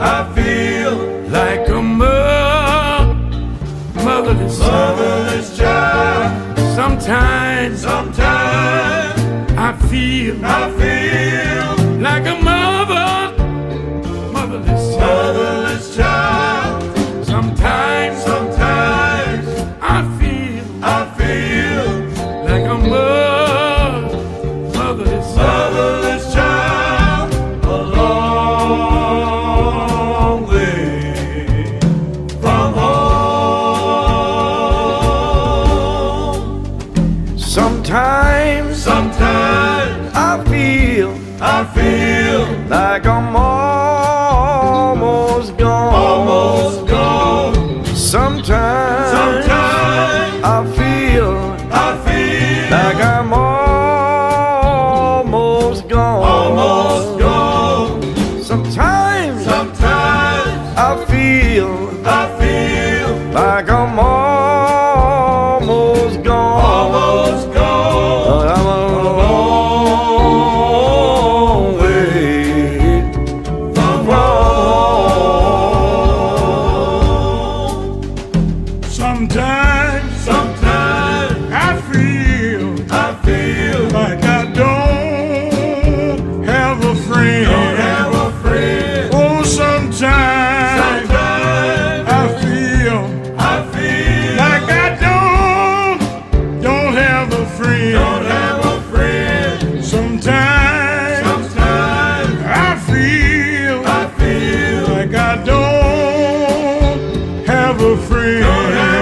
I feel like a mother, motherless, motherless child. Sometimes, sometimes I feel, I feel. I feel like I'm almost gone. Almost gone. Sometimes. Sometimes feel, I feel like I don't have a friend. Don't have a friend. Oh, sometimes, sometimes I feel, I feel like I don't, don't have a friend. Don't have a friend. Sometimes, sometimes I feel, I feel like I don't have a friend.